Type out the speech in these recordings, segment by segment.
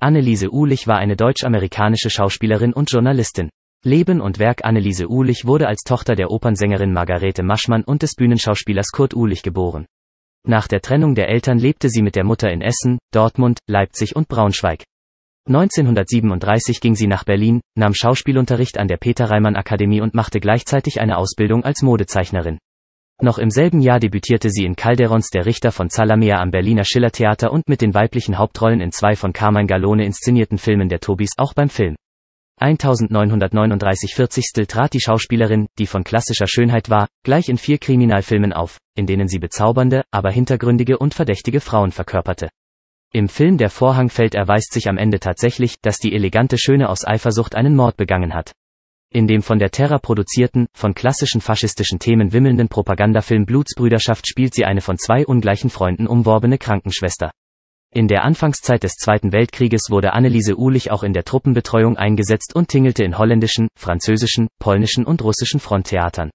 Anneliese Uhlich war eine deutsch-amerikanische Schauspielerin und Journalistin. Leben und Werk Anneliese Uhlich wurde als Tochter der Opernsängerin Margarete Maschmann und des Bühnenschauspielers Kurt Uhlich geboren. Nach der Trennung der Eltern lebte sie mit der Mutter in Essen, Dortmund, Leipzig und Braunschweig. 1937 ging sie nach Berlin, nahm Schauspielunterricht an der Peter Reimann Akademie und machte gleichzeitig eine Ausbildung als Modezeichnerin. Noch im selben Jahr debütierte sie in Calderons Der Richter von Zalamea am Berliner Schillertheater und mit den weiblichen Hauptrollen in zwei von Carmine Gallone inszenierten Filmen der Tobis auch beim Film. 1939 40. trat die Schauspielerin, die von klassischer Schönheit war, gleich in vier Kriminalfilmen auf, in denen sie bezaubernde, aber hintergründige und verdächtige Frauen verkörperte. Im Film Der Vorhang fällt erweist sich am Ende tatsächlich, dass die elegante Schöne aus Eifersucht einen Mord begangen hat. In dem von der Terra produzierten, von klassischen faschistischen Themen wimmelnden Propagandafilm Blutsbrüderschaft spielt sie eine von zwei ungleichen Freunden umworbene Krankenschwester. In der Anfangszeit des Zweiten Weltkrieges wurde Anneliese Uhlich auch in der Truppenbetreuung eingesetzt und tingelte in holländischen, französischen, polnischen und russischen Fronttheatern.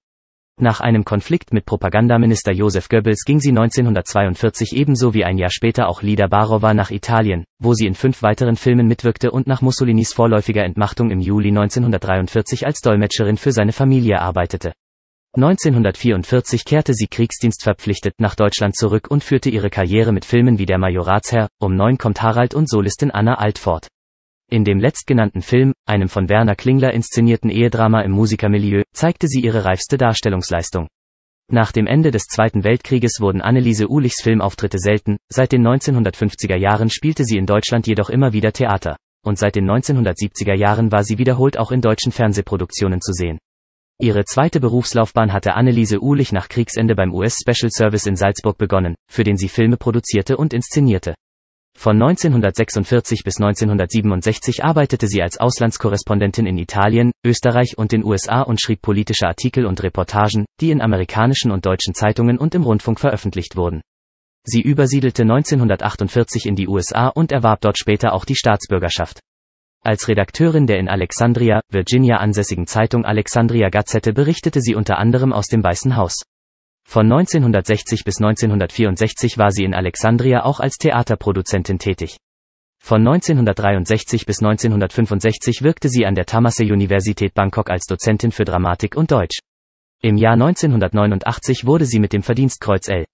Nach einem Konflikt mit Propagandaminister Josef Goebbels ging sie 1942 ebenso wie ein Jahr später auch Lida Barova nach Italien, wo sie in fünf weiteren Filmen mitwirkte und nach Mussolinis vorläufiger Entmachtung im Juli 1943 als Dolmetscherin für seine Familie arbeitete. 1944 kehrte sie kriegsdienstverpflichtet nach Deutschland zurück und führte ihre Karriere mit Filmen wie Der Majoratsherr, Um neun kommt Harald und Solistin Anna Altfort. In dem letztgenannten Film, einem von Werner Klingler inszenierten Ehedrama im Musikermilieu, zeigte sie ihre reifste Darstellungsleistung. Nach dem Ende des Zweiten Weltkrieges wurden Anneliese Uhlichs Filmauftritte selten, seit den 1950er Jahren spielte sie in Deutschland jedoch immer wieder Theater, und seit den 1970er Jahren war sie wiederholt auch in deutschen Fernsehproduktionen zu sehen. Ihre zweite Berufslaufbahn hatte Anneliese Uhlich nach Kriegsende beim US Special Service in Salzburg begonnen, für den sie Filme produzierte und inszenierte. Von 1946 bis 1967 arbeitete sie als Auslandskorrespondentin in Italien, Österreich und den USA und schrieb politische Artikel und Reportagen, die in amerikanischen und deutschen Zeitungen und im Rundfunk veröffentlicht wurden. Sie übersiedelte 1948 in die USA und erwarb dort später auch die Staatsbürgerschaft. Als Redakteurin der in Alexandria, Virginia ansässigen Zeitung Alexandria Gazette berichtete sie unter anderem aus dem Weißen Haus. Von 1960 bis 1964 war sie in Alexandria auch als Theaterproduzentin tätig. Von 1963 bis 1965 wirkte sie an der Thammasat Universität Bangkok als Dozentin für Dramatik und Deutsch. Im Jahr 1989 wurde sie mit dem Verdienstkreuz L.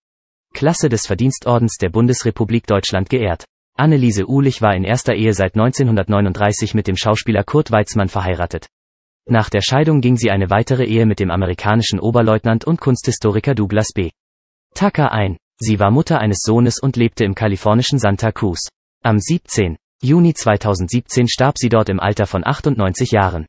Klasse des Verdienstordens der Bundesrepublik Deutschland geehrt. Anneliese Uhlich war in erster Ehe seit 1939 mit dem Schauspieler Kurt Weizmann verheiratet. Nach der Scheidung ging sie eine weitere Ehe mit dem amerikanischen Oberleutnant und Kunsthistoriker Douglas B. Tucker ein. Sie war Mutter eines Sohnes und lebte im kalifornischen Santa Cruz. Am 17. Juni 2017 starb sie dort im Alter von 98 Jahren.